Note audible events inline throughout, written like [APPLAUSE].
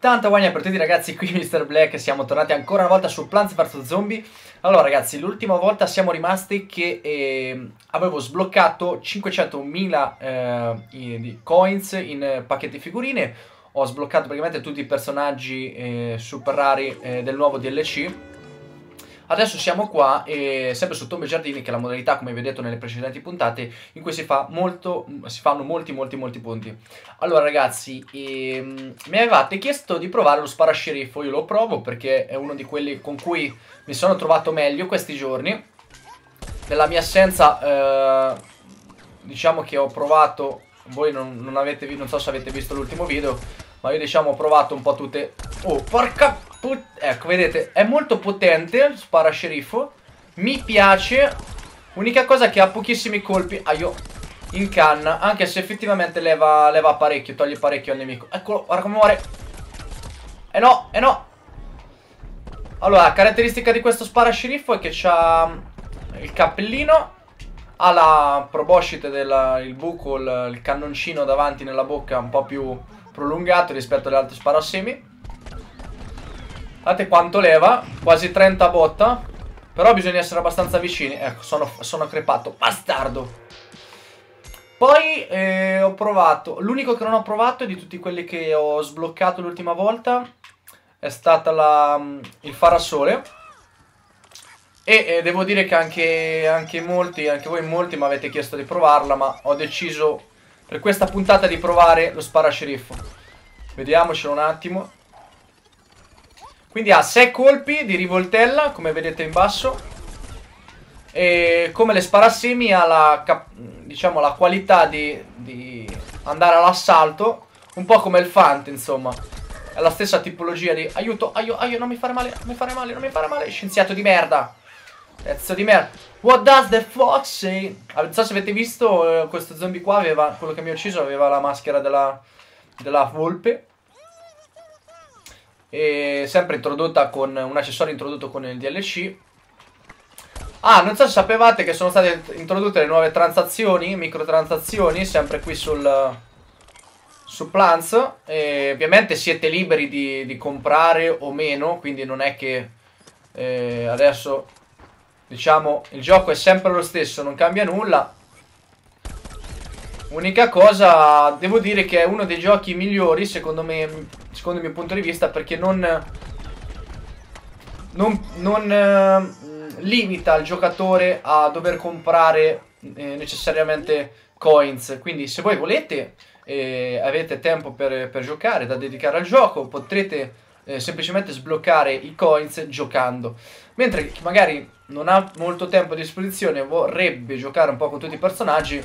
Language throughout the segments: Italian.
Tanta guagna per tutti ragazzi, qui [LAUGHS] Mr. Black, siamo tornati ancora una volta su Plants vs. Zombie. Allora ragazzi, l'ultima volta siamo rimasti che eh, avevo sbloccato 500.000 eh, coins in eh, pacchetti figurine. Ho sbloccato praticamente tutti i personaggi eh, super rari eh, del nuovo DLC Adesso siamo qua, e sempre su Tombe Giardini, che è la modalità, come vedete nelle precedenti puntate, in cui si, fa molto, si fanno molti, molti, molti punti. Allora ragazzi, ehm, mi avevate chiesto di provare lo sparasceriffo, io lo provo perché è uno di quelli con cui mi sono trovato meglio questi giorni. Nella mia assenza, eh, diciamo che ho provato, voi non, non, avete, non so se avete visto l'ultimo video, ma io diciamo ho provato un po' tutte... Oh, porca ecco, vedete, è molto potente, spara sceriffo. Mi piace. Unica cosa che ha pochissimi colpi. Ah, io in canna. Anche se effettivamente leva, leva parecchio, toglie parecchio al nemico. Eccolo, guarda come muore. E eh no, e eh no. Allora, caratteristica di questo spara sceriffo è che c'ha il cappellino. Ha la proboscite del buco, il, il cannoncino davanti nella bocca un po' più prolungato rispetto alle altre sparasemi. Guardate quanto leva, quasi 30 botta. Però bisogna essere abbastanza vicini. Ecco, sono, sono crepato. Bastardo. Poi eh, ho provato. L'unico che non ho provato di tutti quelli che ho sbloccato l'ultima volta è mm, il farasole. E eh, devo dire che anche, anche molti, anche voi molti mi avete chiesto di provarla, ma ho deciso per questa puntata di provare lo sparasceriffo. Vediamocelo un attimo. Quindi ha 6 colpi di rivoltella, come vedete in basso. E come le sparassemi ha la, diciamo, la qualità di, di andare all'assalto. Un po' come il Fante, insomma. È la stessa tipologia di aiuto, aiuto, aiuto, non mi fare male, non mi fare male, non mi fare male. Scienziato di merda. Pezzo di merda. What does the fox say? Non so se avete visto, eh, questo zombie qua aveva, quello che mi ha ucciso aveva la maschera della, della volpe. E sempre introdotta con un accessorio introdotto con il DLC. Ah, non so se sapevate che sono state introdotte le nuove transazioni, microtransazioni, sempre qui sul, su Plants. E ovviamente siete liberi di, di, comprare o meno, quindi non è che eh, adesso, diciamo, il gioco è sempre lo stesso, non cambia nulla. Unica cosa, devo dire che è uno dei giochi migliori, secondo me, secondo il mio punto di vista, perché non... Non, non eh, limita il giocatore a dover comprare eh, necessariamente coins. Quindi se voi volete e eh, avete tempo per, per, giocare, da dedicare al gioco, potrete eh, semplicemente sbloccare i coins giocando. Mentre magari non ha molto tempo a disposizione, vorrebbe giocare un po' con tutti i personaggi,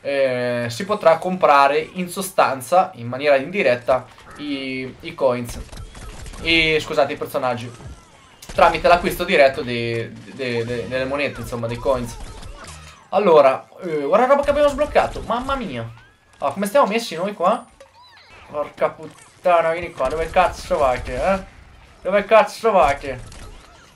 eh, si potrà comprare in sostanza, in maniera indiretta, i, i coins. I, scusate, i personaggi. Tramite l'acquisto diretto de, de, de, delle monete, insomma, dei coins. Allora, eh, guarda la roba che abbiamo sbloccato. Mamma mia. Allora, come stiamo messi noi qua? Porca puttana, vieni qua. Dove cazzo vai che, eh? Dove cazzo vai che?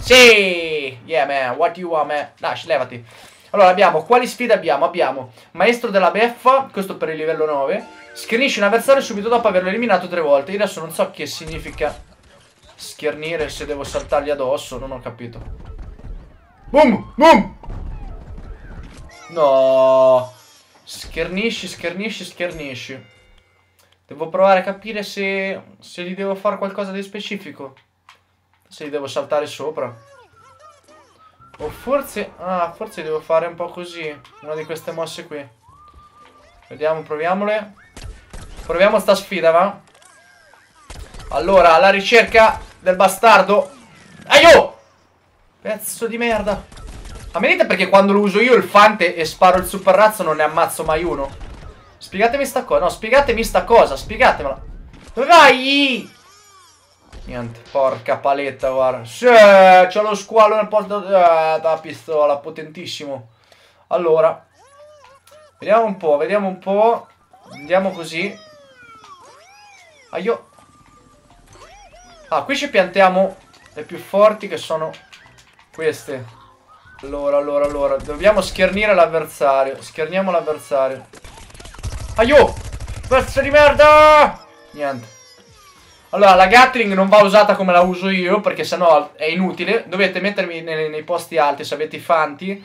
Sì! Yeah, man. What you want, man? Dai, levati. Allora abbiamo, quali sfide abbiamo? Abbiamo Maestro della Beffa, questo per il livello 9 Schernisce un avversario subito dopo averlo eliminato tre volte Io adesso non so che significa Schernire se devo saltargli addosso, non ho capito Boom, boom No Schernisci, schernisci, schernisci Devo provare a capire se, se gli devo fare qualcosa di specifico Gli devo saltare sopra o forse... Ah, forse devo fare un po' così. Una di queste mosse qui. Vediamo, proviamole. Proviamo sta sfida, va? Allora, alla ricerca del bastardo. Aio! Pezzo di merda. Ma vedete perché quando lo uso io il fante e sparo il super razzo non ne ammazzo mai uno? Spiegatemi sta cosa. No, spiegatemi sta cosa. Spiegatemela. Dove vai? Niente, porca paletta, guarda. Sì, c'è lo squalo nel posto eh, da pistola, potentissimo. Allora, vediamo un po', vediamo un po'. Andiamo così. Aio. Ah, qui ci piantiamo le più forti che sono queste. Allora, allora, allora. Dobbiamo schernire l'avversario. Scherniamo l'avversario. Aio! Pezzo di merda! Niente. Allora, la Gatling non va usata come la uso io, perché sennò è inutile. Dovete mettermi nei, nei posti alti se avete i fanti.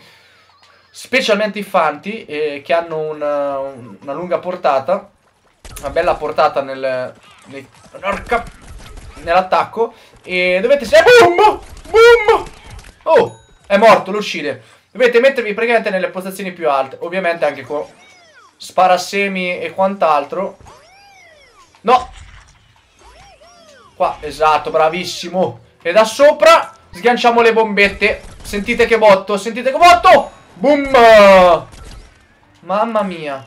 Specialmente i fanti, eh, che hanno una, una, lunga portata. Una bella portata nel... nel nell'attacco. E dovete... Boom! Boom! Oh! È morto, lo uccide. Dovete mettervi praticamente nelle postazioni più alte. Ovviamente anche con sparasemi e quant'altro. No! Qua, esatto, bravissimo. E da sopra sganciamo le bombette. Sentite che botto, sentite che botto! Boom! Mamma mia.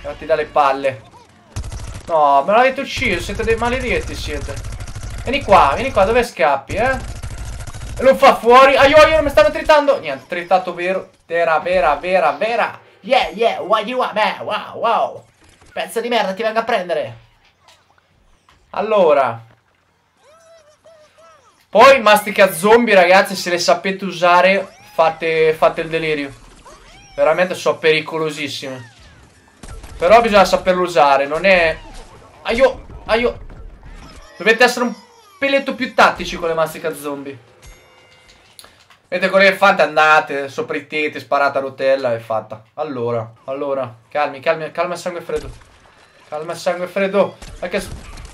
Tirati dalle palle. No, me l'avete ucciso, siete dei maledetti, siete. Vieni qua, vieni qua, dove scappi, eh? Lo fa fuori. Aio, aio, mi stanno tritando. Niente, tritato vero. Vera, vera, vera, vera. Yeah, yeah, what you want, man? Wow, wow. Pezzo di merda, ti vengo a prendere. Allora, poi mastica zombie ragazzi se le sapete usare fate, fate il delirio. Veramente sono pericolosissime. Però bisogna saperlo usare, non è... Aio, aio. Dovete essere un peletto più tattici con le mastica zombie. Vedete con le fate andate sopra i teti, sparate a rotella e fatta. Allora, allora, calmi, calmi, calma sangue freddo. Calma sangue freddo. Perché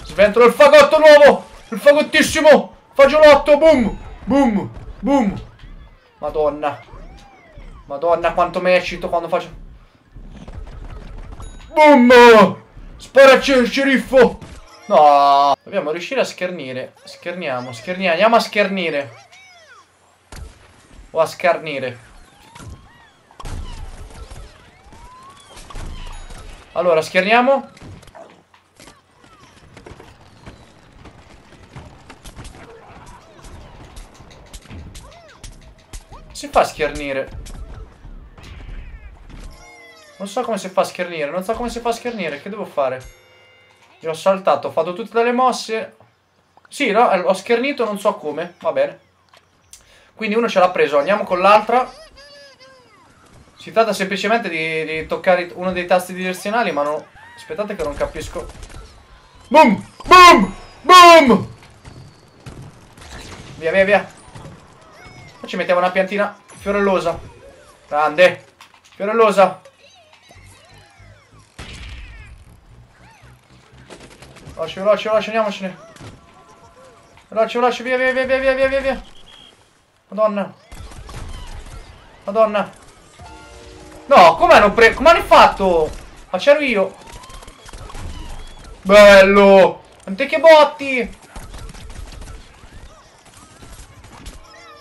sventolo il fagotto nuovo! Il fagottissimo! Fagiolotto, boom! Boom! Boom! Madonna. Madonna, quanto mi eccito quando faccio... Boom! Sparaci il sceriffo! No! Dobbiamo riuscire a schernire. Scherniamo, scherniamo. Andiamo a schernire. O a scarnire. Allora, scherniamo. Si fa a schernire? Non so come si fa a schernire, non so come si fa a schernire, che devo fare? Io ho saltato, ho fatto tutte le mosse. Sì, no, ho schernito, non so come, va bene. Quindi uno ce l'ha preso, andiamo con l'altra. Si tratta semplicemente di, di, toccare uno dei tasti direzionali, ma no... Aspettate che non capisco. Boom! Boom! Boom! Via, via, via. Ci mettiamo una piantina fiorellosa. Grande. Fiorellosa. Veloce, veloce, veloce, andiamocene. Veloce, veloce, via, via, via, via, via, via, via. Madonna. Madonna. No, come hanno preso? Come hanno fatto? Ma c'ero io. Bello. Anteche botti.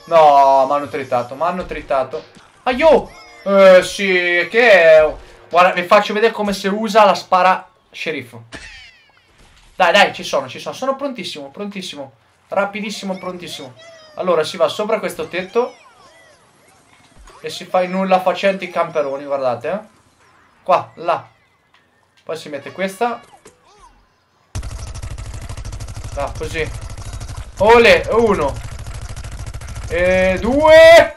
No, mi hanno tritato, mi hanno tritato. Aio! Eh, sì, che è... Guarda, vi faccio vedere come si usa la spara sceriffo. Dai, dai, ci sono, ci sono. Sono prontissimo, prontissimo. Rapidissimo, prontissimo. Allora, si va sopra questo tetto. E si fa i nulla facenti camperoni, guardate, eh. Qua, là. Poi si mette questa. Là, così. Ole, uno. E due.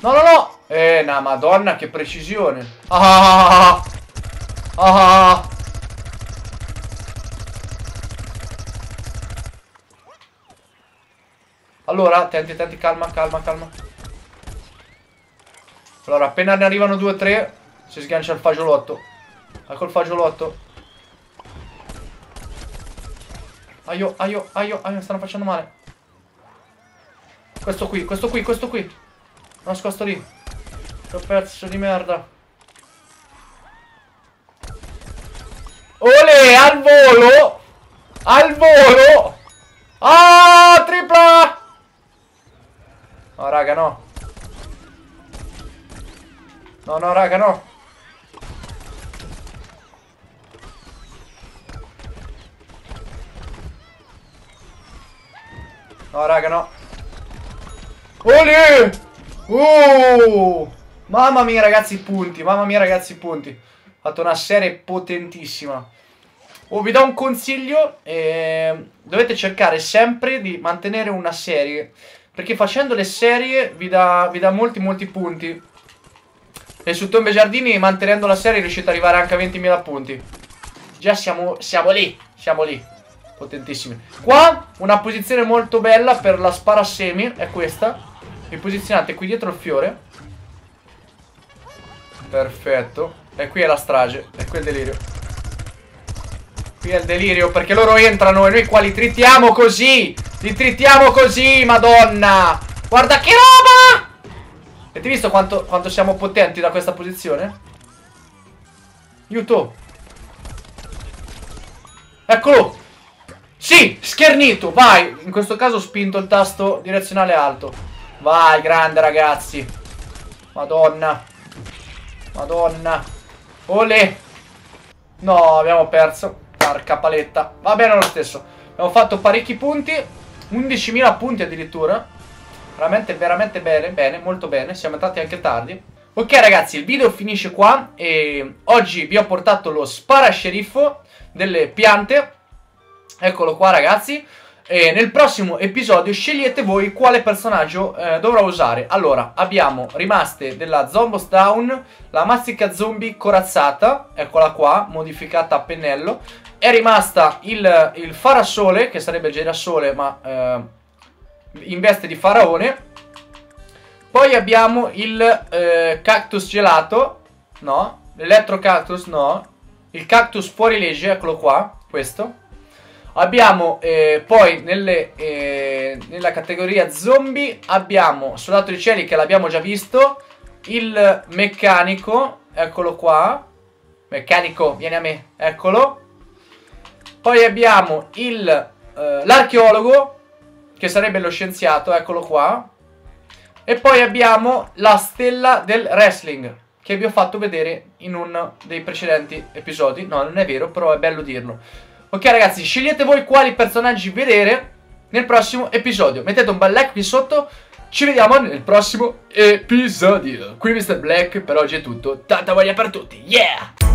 No, no, no. Eh, na madonna, che precisione. Ah. Ah. Allora, attenti, attenti, calma, calma, calma. Allora, appena ne arrivano due o tre, si sgancia il fagiolotto. Ecco il fagiolotto. Aio, aio, aio, aio, stanno facendo male. Questo qui, questo qui, questo qui. Nascosto lì. Che pezzo di merda. Ole, al volo! Al volo! Ah, tripla! No, raga, no. No, no, raga, no. No, raga, no. Olè! Oh! Mamma mia, ragazzi, punti. Mamma mia, ragazzi, punti. Ho fatto una serie potentissima. Oh, vi do un consiglio. Eh, dovete cercare sempre di mantenere una serie. Perché facendo le serie vi dà, vi dà molti, molti punti. E su Tombe Giardini, mantenendo la serie, riuscite ad arrivare anche a 20.000 punti. Già siamo, siamo lì. Siamo lì. Potentissimi. Qua, una posizione molto bella per la spara semi. È questa. Vi posizionate qui dietro il fiore. Perfetto. E qui è la strage. E qui è il delirio. Qui è il delirio perché loro entrano e noi qua li trittiamo così. Li trittiamo così, madonna. Guarda che roba! Avete visto quanto, quanto siamo potenti da questa posizione? Aiuto. Eccolo. Sì, schernito, vai. In questo caso ho spinto il tasto direzionale alto. Vai, grande ragazzi. Madonna. Madonna. Ole. No, abbiamo perso. Porca paletta. Va bene lo stesso. Abbiamo fatto parecchi punti. 11.000 punti addirittura. Veramente, veramente bene, bene, molto bene. Siamo entrati anche tardi. Ok ragazzi, il video finisce qua e oggi vi ho portato lo sparasceriffo delle piante. Eccolo qua ragazzi. E nel prossimo episodio scegliete voi quale personaggio eh, dovrò usare. Allora, abbiamo rimaste della Zombos Down, la Mastica Zombie corazzata, eccola qua, modificata a pennello. È rimasta il, il Farasole, che sarebbe girasole ma eh, in veste di faraone. Poi abbiamo il eh, Cactus gelato, no, l'Electro Cactus no, il Cactus fuori legge, eccolo qua, questo. Abbiamo eh, poi nelle, eh, nella categoria zombie abbiamo Soldato di Cieli che l'abbiamo già visto, il meccanico, eccolo qua, meccanico, vieni a me, eccolo. Poi abbiamo eh, l'archeologo, che sarebbe lo scienziato, eccolo qua. E poi abbiamo la stella del wrestling, che vi ho fatto vedere in uno dei precedenti episodi. No, non è vero, però è bello dirlo. Ok ragazzi, scegliete voi quali personaggi vedere nel prossimo episodio. Mettete un bel like qui sotto. Ci vediamo nel prossimo episodio. Qui Mr. Black, per oggi è tutto. Tanta voglia per tutti. Yeah!